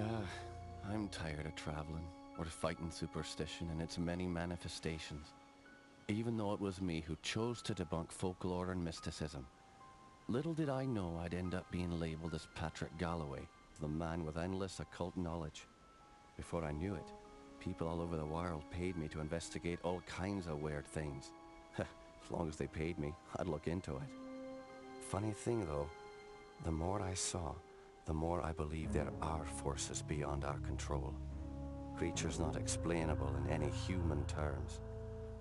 Ah, I'm tired of traveling, or fighting superstition and its many manifestations. Even though it was me who chose to debunk folklore and mysticism. Little did I know I'd end up being labeled as Patrick Galloway, the man with endless occult knowledge. Before I knew it, people all over the world paid me to investigate all kinds of weird things. as long as they paid me, I'd look into it. Funny thing though, the more I saw, the more I believe there are forces beyond our control. Creatures not explainable in any human terms.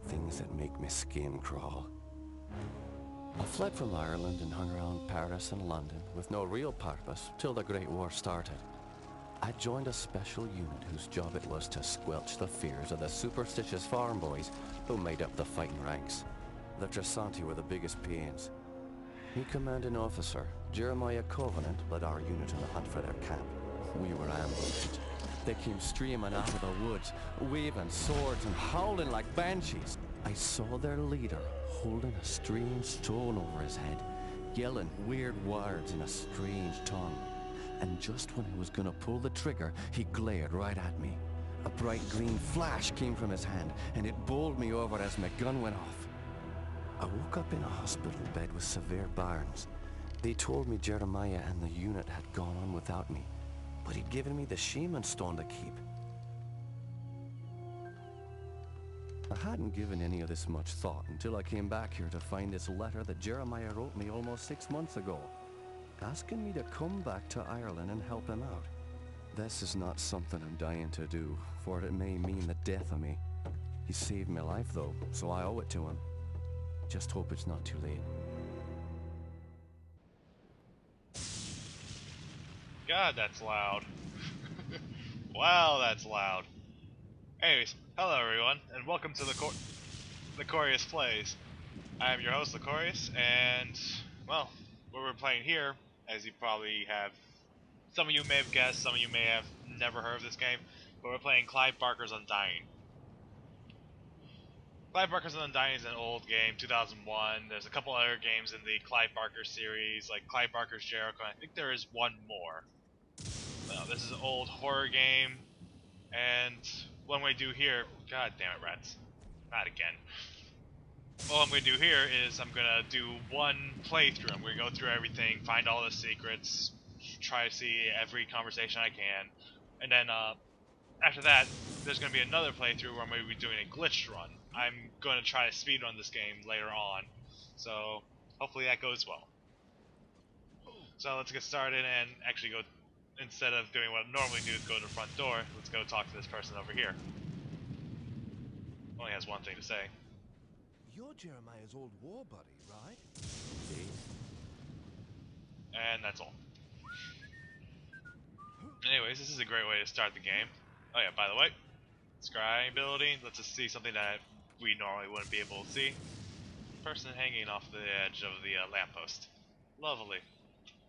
Things that make my skin crawl. I fled from Ireland and hung around Paris and London with no real purpose till the Great War started. I joined a special unit whose job it was to squelch the fears of the superstitious farm boys who made up the fighting ranks. The Trsanti were the biggest pains. Me an officer, Jeremiah Covenant, led our unit in the hunt for their camp. We were ambushed. They came streaming out of the woods, waving swords and howling like banshees. I saw their leader holding a strange stone over his head, yelling weird words in a strange tongue. And just when I was gonna pull the trigger, he glared right at me. A bright green flash came from his hand, and it bowled me over as my gun went off. I woke up in a hospital bed with severe burns. They told me Jeremiah and the unit had gone on without me, but he'd given me the shaman stone to keep. I hadn't given any of this much thought until I came back here to find this letter that Jeremiah wrote me almost six months ago, asking me to come back to Ireland and help him out. This is not something I'm dying to do, for it may mean the death of me. He saved my life though, so I owe it to him. Just hope it's not too late. God, that's loud. wow, that's loud. Anyways, hello everyone, and welcome to the Cor Licorious Plays. I am your host, Licorious, and, well, what we're playing here, as you probably have, some of you may have guessed, some of you may have never heard of this game, but we're playing Clive Barker's Undying. Clive Barker's Undying is an old game, 2001. There's a couple other games in the Clive Barker series, like Clive Barker's Jericho, and I think there is one more. This is an old horror game, and what I'm going to do here, god damn it, rats, not again. All I'm going to do here is I'm going to do one playthrough. I'm going to go through everything, find all the secrets, try to see every conversation I can, and then uh, after that, there's going to be another playthrough where I'm going to be doing a glitch run. I'm going to try to speedrun this game later on, so hopefully that goes well. So let's get started and actually go instead of doing what I normally do is go to the front door, let's go talk to this person over here. Only has one thing to say. You're Jeremiah's old war buddy, right? And that's all. Anyways, this is a great way to start the game. Oh yeah, by the way, scrying ability lets us see something that we normally wouldn't be able to see. Person hanging off the edge of the uh, lamppost. Lovely.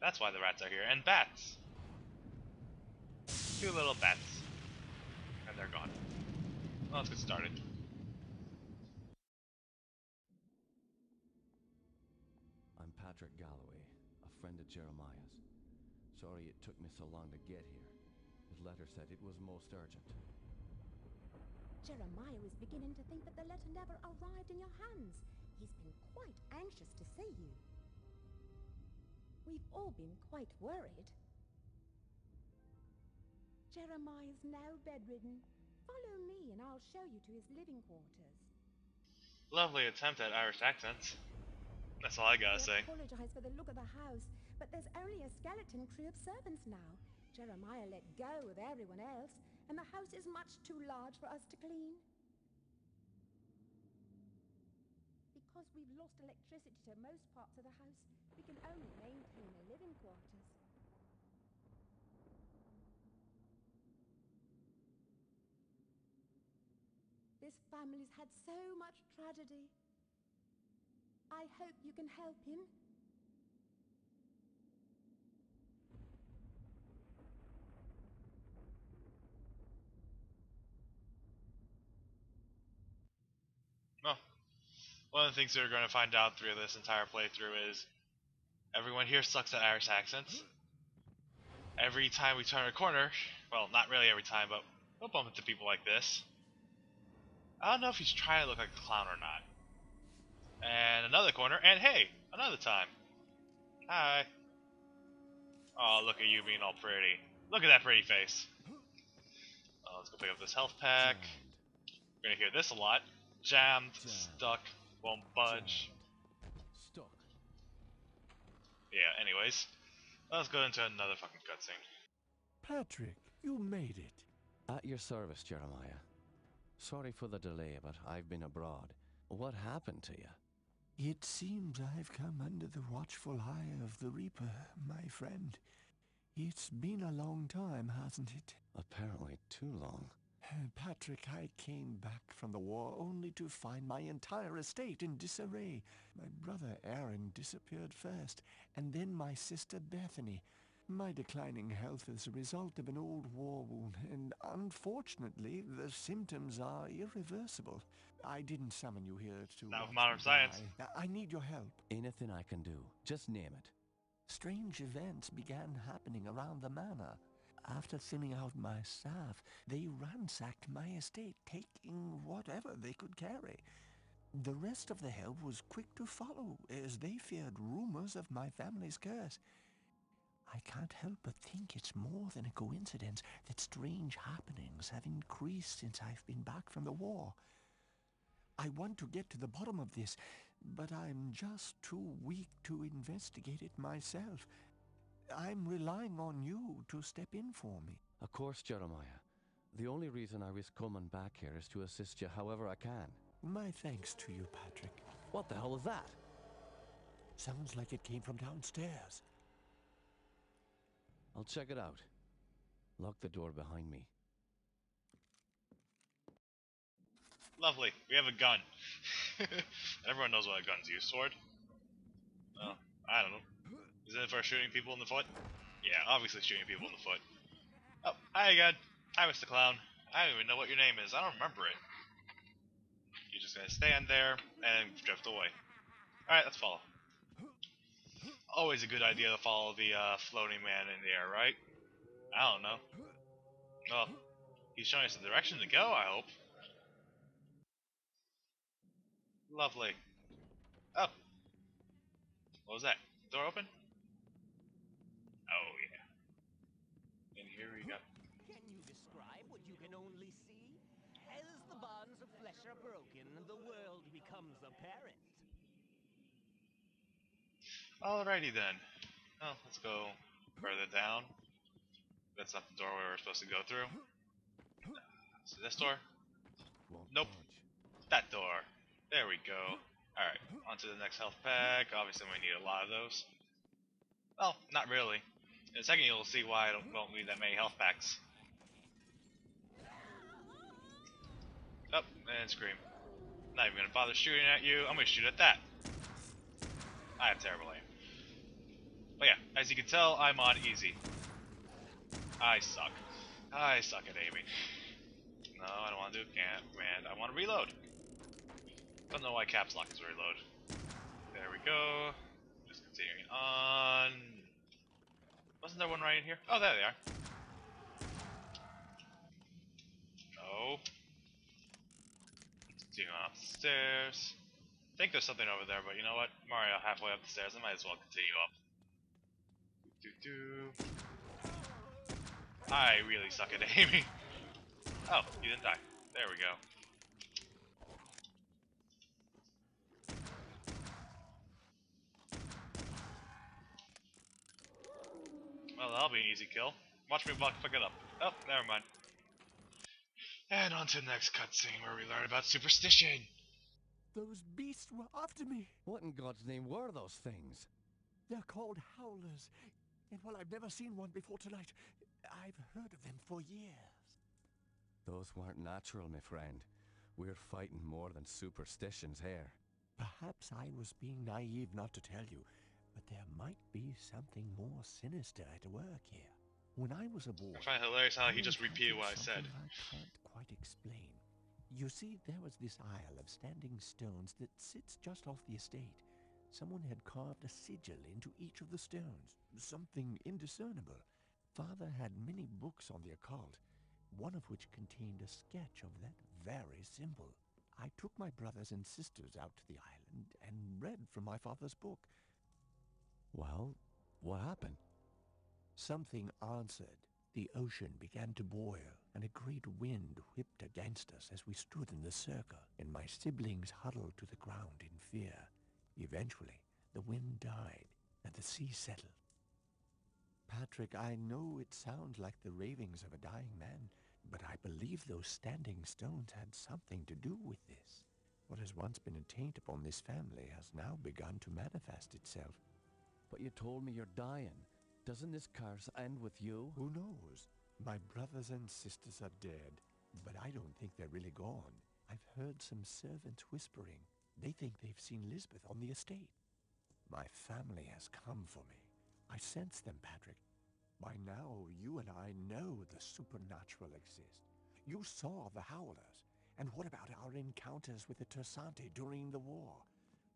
That's why the rats are here. And bats! Two little bats. And they're gone. Well, let's get started. I'm Patrick Galloway, a friend of Jeremiah's. Sorry it took me so long to get here. His letter said it was most urgent. Jeremiah was beginning to think that the letter never arrived in your hands. He's been quite anxious to see you. We've all been quite worried. Jeremiah's now bedridden. Follow me and I'll show you to his living quarters. Lovely attempt at Irish accents. That's all I gotta I say. apologize for the look of the house, but there's only a skeleton crew of servants now. Jeremiah let go of everyone else, and the house is much too large for us to clean. Because we've lost electricity to most parts of the house, we can only maintain the living quarters. Family's had so much tragedy. I hope you can help him. Well, one of the things we're going to find out through this entire playthrough is everyone here sucks at Irish accents. Every time we turn a corner, Well, not really every time, but we'll bump into people like this. I don't know if he's trying to look like a clown or not. And another corner, and hey, another time. Hi. Oh, look at you being all pretty. Look at that pretty face. Uh, let's go pick up this health pack. We're gonna hear this a lot. Jammed, Jammed. stuck, won't budge. Stuck. Yeah, anyways. Let's go into another fucking cutscene. Patrick, you made it. At your service, Jeremiah. Sorry for the delay, but I've been abroad. What happened to you? It seems I've come under the watchful eye of the Reaper, my friend. It's been a long time, hasn't it? Apparently too long. Uh, Patrick, I came back from the war only to find my entire estate in disarray. My brother Aaron disappeared first, and then my sister Bethany. My declining health is a result of an old war wound, and unfortunately, the symptoms are irreversible. I didn't summon you here to. Not with modern science. die. I need your help. Anything I can do. Just name it. Strange events began happening around the manor. After thinning out my staff, they ransacked my estate, taking whatever they could carry. The rest of the help was quick to follow, as they feared rumors of my family's curse. I can't help but think it's more than a coincidence that strange happenings have increased since I've been back from the war. I want to get to the bottom of this, but I'm just too weak to investigate it myself. I'm relying on you to step in for me. Of course, Jeremiah. The only reason I risk coming back here is to assist you however I can. My thanks to you, Patrick. What the hell is that? Sounds like it came from downstairs. I'll check it out. Lock the door behind me. Lovely. We have a gun. Everyone knows what a gun's used for. Well, I don't know. Is it for shooting people in the foot? Yeah, obviously shooting people in the foot. Oh, hi again. Hi, Mr. Clown. I don't even know what your name is. I don't remember it. You're just gonna stand there and drift away. Alright, let's follow. Always a good idea to follow the uh, floating man in the air, right? I don't know. Well, he's showing us the direction to go, I hope. Lovely. Oh. What was that? Door open? Oh, yeah. And here we go. Can you describe what you can only see? As the bonds of flesh are broken, the world becomes apparent. Alrighty then. Oh, let's go further down. That's not the doorway we're supposed to go through. So this door? Nope. That door. There we go. Alright, on to the next health pack. Obviously we need a lot of those. Well, not really. In a second you'll see why I don't, don't need that many health packs. Up, and scream. Not even gonna bother shooting at you. I'm gonna shoot at that. I have terrible aim. But yeah, as you can tell, I'm on easy. I suck. I suck at aiming. No, I don't want to do command. I want to reload. Don't know why caps lock is reload. There we go. Just continuing on. Wasn't there one right in here? Oh, there they are. No. Continuing on the stairs. I think there's something over there, but you know what? Mario halfway up the stairs. I might as well continue up. Do do. I really suck at aiming. Oh, you didn't die. There we go. Well, that'll be an easy kill. Watch me block pick it up. Oh, never mind. And on to the next cutscene where we learn about superstition. Those beasts were after me. What in God's name were those things? They're called howlers. And while I've never seen one before tonight, I've heard of them for years. Those weren't natural, my friend. We're fighting more than superstitions here. Perhaps I was being naive not to tell you, but there might be something more sinister at work here. When I was aboard, I find hilarious how he just repeated what I said. I can't quite explain. You see, there was this isle of standing stones that sits just off the estate. Someone had carved a sigil into each of the stones, something indiscernible. Father had many books on the occult, one of which contained a sketch of that very symbol. I took my brothers and sisters out to the island and read from my father's book. Well, what happened? Something answered. The ocean began to boil, and a great wind whipped against us as we stood in the circle, and my siblings huddled to the ground in fear. Eventually, the wind died, and the sea settled. Patrick, I know it sounds like the ravings of a dying man, but I believe those standing stones had something to do with this. What has once been a taint upon this family has now begun to manifest itself. But you told me you're dying. Doesn't this curse end with you? Who knows? My brothers and sisters are dead, but I don't think they're really gone. I've heard some servants whispering. They think they've seen Lizbeth on the estate. My family has come for me. I sense them, Patrick. By now, you and I know the supernatural exists. You saw the Howlers. And what about our encounters with the Trsanti during the war?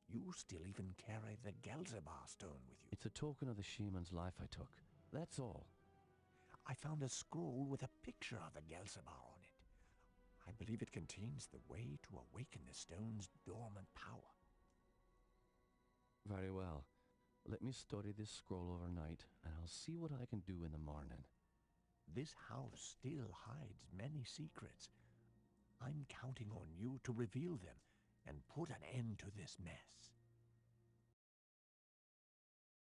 You still even carry the Gel'ziabar stone with you. It's a token of the shaman's life I took. That's all. I found a scroll with a picture of the Gel'ziabar. I believe it contains the way to awaken the stone's dormant power. Very well. Let me study this scroll overnight, and I'll see what I can do in the morning. This house still hides many secrets. I'm counting on you to reveal them and put an end to this mess.